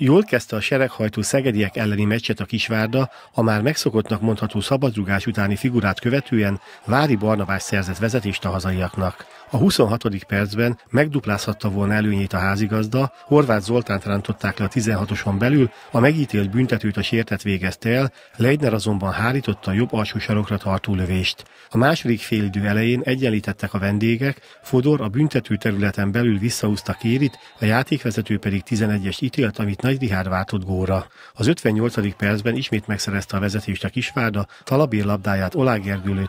Jól kezdte a sereghajtó szegediek elleni meccset a Kisvárda, a már megszokottnak mondható szabadrugás utáni figurát követően Vári Barnabás szerzett vezetést a hazaiaknak. A 26. percben megduplázhatta volna előnyét a házigazda, Horváth Zoltánt rántották le a 16-oson belül, a megítélt büntetőt a sértet végezte el, Leidner azonban hárította a jobb alsó sarokra tartó lövést. A második félidő elején egyenlítettek a vendégek, Fodor a büntető területen belül visszaúzta Kérit, a játékvezető pedig 11-es ítélt, amit Nagy Rihár váltott góra. Az 58. percben ismét megszerezte a vezetést a Kisvárda, Talabér labdáját Olá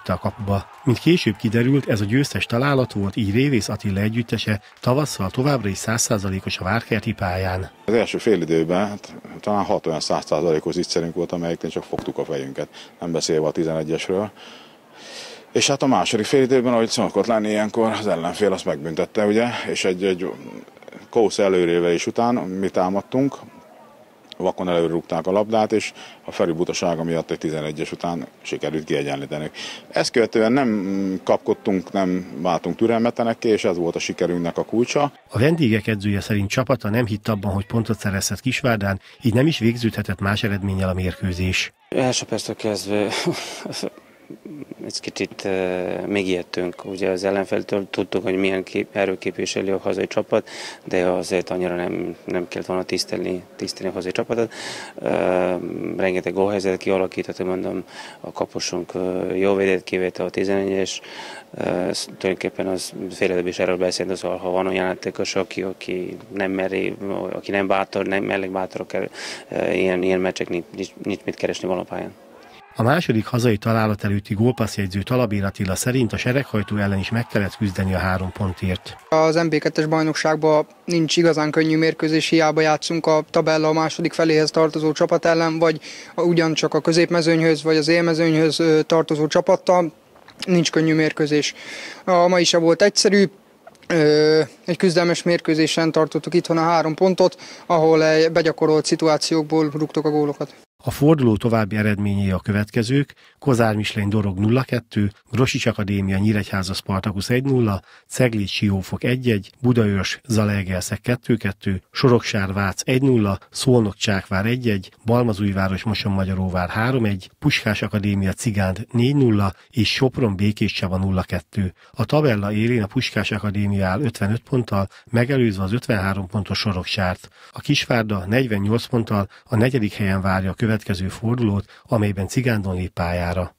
a kapuba. Mint később kiderült, ez a győztes találat volt, így Révész Attila együttese tavasszal továbbra is százszázalékos a várkerti pályán. Az első fél időben hát, talán hat olyan százszázalékos ígyszerünk volt, amelyiknél csak fogtuk a fejünket, nem beszélve a 11-esről. És hát a második fél időben, ahogy szokott lenni ilyenkor, az ellenfél azt megbüntette, ugye, és egy, egy kósz előrével is után mi támadtunk, vakon előre rúgták a labdát, és a Feri butasága miatt egy 11-es után sikerült kiegyenlíteni. Ezt követően nem kapkodtunk, nem váltunk türelmetlenek, és ez volt a sikerünknek a kulcsa. A vendégek edzője szerint csapata nem hitt abban, hogy pontot szerezhet Kisvárdán, így nem is végződhetett más eredménnyel a mérkőzés. Első perctől kezdve egy kicsit megijedtünk. Ugye az ellenfeltől tudtuk, hogy milyen kép, erőképviseli a hazai csapat, de azért annyira nem, nem kellett volna tisztelni, tisztelni a hazai csapatot. Rengeteg gólhelyzet kialakított, mondom, a kaposunk uh, jó védett kivétel a 11-es, uh, tulajdonképpen az fél is erről beszélt, az, ha van olyan játékos, aki, aki nem meri, aki nem bátor, nem melleg bátorok, ilyen, ilyen meccsek nincs, nincs mit keresni valapályán. A második hazai találat előtti gólpasszjegyző Talabér Attila szerint a sereghajtó ellen is meg kellett küzdeni a három pontért. Az MB2-es bajnokságban nincs igazán könnyű mérkőzés, hiába játszunk a tabella a második feléhez tartozó csapat ellen, vagy ugyancsak a középmezőnyhöz, vagy az élmezőnyhöz tartozó csapattal. Nincs könnyű mérkőzés. A mai se volt egyszerű, egy küzdelmes mérkőzésen tartottuk itthon a három pontot, ahol begyakorolt szituációkból rúgtok a gólokat. A forduló további eredményei a következők, Kozár Mislény Dorog 0-2, Grosics Akadémia Nyíregyháza Spartakusz 1-0, Ceglics Siófok 1-1, Budaörs Zalaegerszeg 2-2, Soroksár Vác 1-0, Szolnok Csákvár 1-1, Balmazújváros Moson Magyaróvár 3-1, Puskás Akadémia Cigánt 4-0 és Sopron Békés Csaba 0-2. A tabella élén a Puskás Akadémia áll 55 ponttal, megelőzve az 53 pontos Soroksárt. A Kisvárda 48 ponttal a negyedik helyen várja a következő fordulót, amelyben Cigándon lép pályára.